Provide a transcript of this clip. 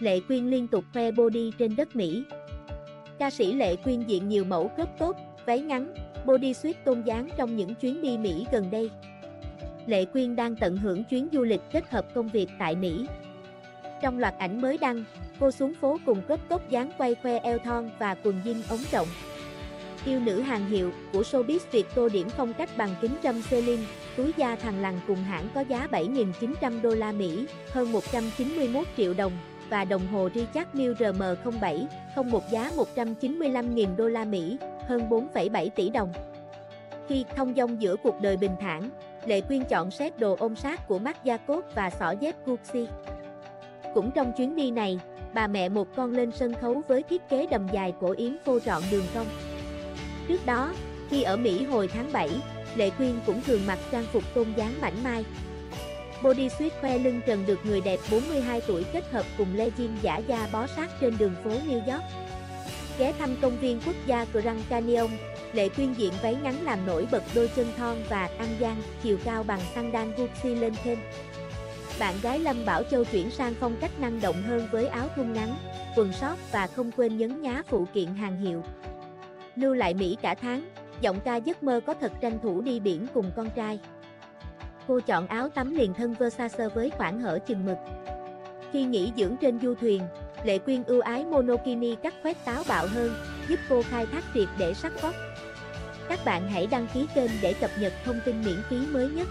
Lệ Quyên liên tục khoe body trên đất Mỹ. Ca sĩ Lệ Quyên diện nhiều mẫu crop top, váy ngắn, body suit tôn dáng trong những chuyến đi Mỹ gần đây. Lệ Quyên đang tận hưởng chuyến du lịch kết hợp công việc tại Mỹ. Trong loạt ảnh mới đăng, cô xuống phố cùng crop top dáng quay khoe eo thon và quần jean ống rộng. Yêu nữ hàng hiệu của showbiz Việt tô điểm phong cách bằng kính râm Celine, túi da thằng lằn cùng hãng có giá 7.900 đô la Mỹ, hơn 191 triệu đồng, và đồng hồ Richard Mille RM07, không một giá 195.000 đô la Mỹ, hơn 4,7 tỷ đồng. Khi thông dong giữa cuộc đời bình thản, Lệ Quyên chọn xét đồ ôm sát của Marc Jacob và xỏ dép Gucci. Cũng trong chuyến đi này, bà mẹ một con lên sân khấu với thiết kế đầm dài cổ yếm phô trọn đường cong. Trước đó, khi ở Mỹ hồi tháng 7, Lệ Quyên cũng thường mặc trang phục tôn dáng mảnh mai. Body suit khoe lưng trần được người đẹp 42 tuổi kết hợp cùng legging giả da bó sát trên đường phố New York. Ghé thăm công viên quốc gia Grand Canyon, Lệ Quyên diện váy ngắn làm nổi bật đôi chân thon và ăn gian, chiều cao bằng sandal Gucci lên thêm. Bạn gái Lâm Bảo Châu chuyển sang phong cách năng động hơn với áo thun ngắn, quần short và không quên nhấn nhá phụ kiện hàng hiệu. Lưu lại Mỹ cả tháng, giọng ca giấc mơ có thật tranh thủ đi biển cùng con trai. Cô chọn áo tắm liền thân Versace với khoảng hở chừng mực. Khi nghỉ dưỡng trên du thuyền, Lệ Quyên ưu ái monokini cắt khoét táo bạo hơn, giúp cô khai thác triệt để sắc vóc. Các bạn hãy đăng ký kênh để cập nhật thông tin miễn phí mới nhất.